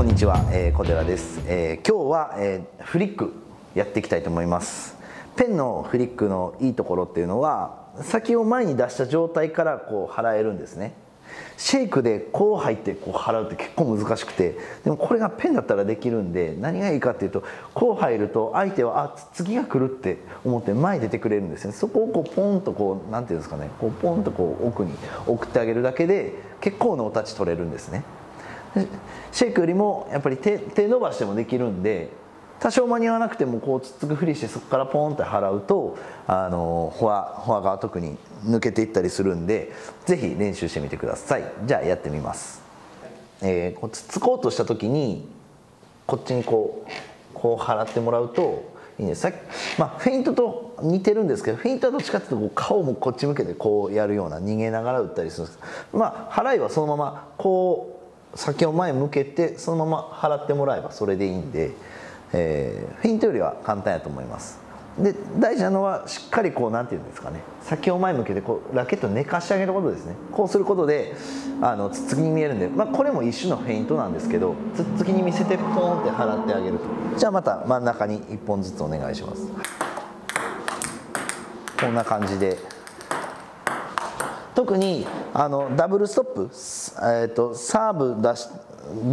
こんにちは、えー、小寺です、えー、今日は、えー、フリックやっていきたいと思います。ペンのフリックのいいところっていうのは先を前に出した状態からこう払えるんですね。シェイクでこう入ってこう払うって結構難しくてでもこれがペンだったらできるんで何がいいかっていうとこう入ると相手はあ次が来るって思って前に出てくれるんですね。そこをこうポンとこう何ていうんですかね。こうポンとこう奥に送ってあげるだけで結構のお立ち取れるんですね。シェイクよりもやっぱり手手伸ばしてもできるんで多少間に合わなくてもこうつっつくふりしてそこからポンって払うとあのフォアフォア側特に抜けていったりするんで是非練習してみてください。じゃあやってみます、えー、こうつっつこうとした時にこっちにこうこう払ってもらうといいんです。さっきまあ、フェイントと似てるんですけどフェイントはどっちかっていうとこう顔もこっち向けてこうやるような逃げながら打ったりするんです。まあ払いはそのままこう先を前向けてそのまま払ってもらえばそれでいいんで。えー、フェイントよりは簡単やと思います。で大事なのはしっかりこう何て言うんですかね。先を前向けてこうラケット寝かしてあげることですね。こうすることであのつっつきに見えるんで、まあ、これも一種のフェイントなんですけどつっつきに見せてポーンって払ってあげると。じゃあまた真ん中に1本ずつお願いします。こんな感じで特にあのダブルストップ、えーと、サーブ出し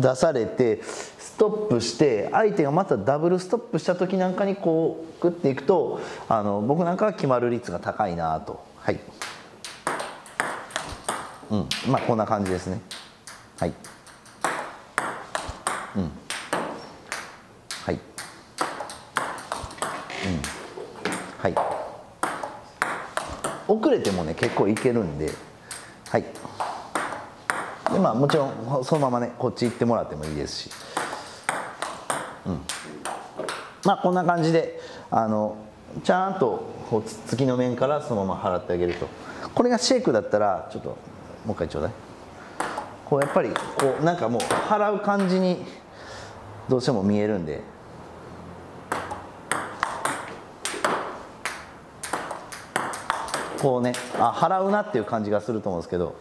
出されてストップして相手がまたダブルストップした時なんかにこう食っていくとあの僕なんかは決まる率が高いなと。はい。うん。まあこんな感じですね。はい。うん。はい。うん。はい。遅れてもね結構いけるんで。はい。でまあもちろんそのままねこっち行ってもらってもいいですし。うん。まあこんな感じであのちゃんとこうつっつきの面からそのまま払ってあげると。これがシェイクだったらちょっともう一回ちょうだい。こうやっぱりこうなんかもう払う感じにどうしても見えるんで。こうねあ払うなっていう感じがすると思うんですけど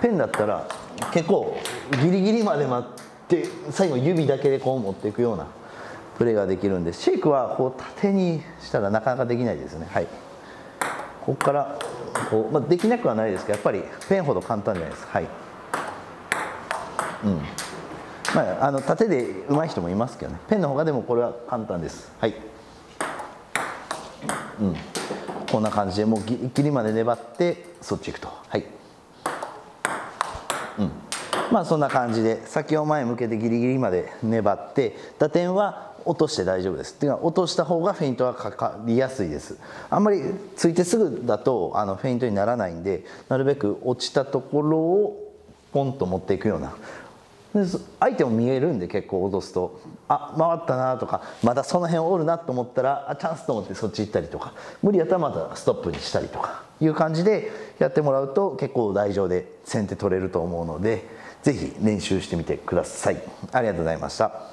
ペンだったら結構ギリギリまで待って最後指だけでこう持っていくようなプレーができるんでシェイクはこう縦にしたらなかなかできないですね。はい。ここからこう、まあ、できなくはないですけどやっぱりペンほど簡単じゃないです。はい。うん。まあ、あの縦で上手い人もいますけどね。ペンの方がでもこれは簡単です。はい。うん。こんな感じでもうギリギリまで粘ってそっち行くと。はい。うん。まあそんな感じで先を前向けてギリギリまで粘って打点は落として大丈夫です。っていうか落とした方がフェイントはかかりやすいです。あんまりついてすぐだとあのフェイントにならないんでなるべく落ちたところをポンと持っていくようなで相手も見えるんで結構脅すとあ回ったなとかまだその辺おるなと思ったらあチャンスと思ってそっち行ったりとか無理やったらまたストップにしたりとかいう感じでやってもらうと結構台上で先手取れると思うので是非練習してみてください。ありがとうございました。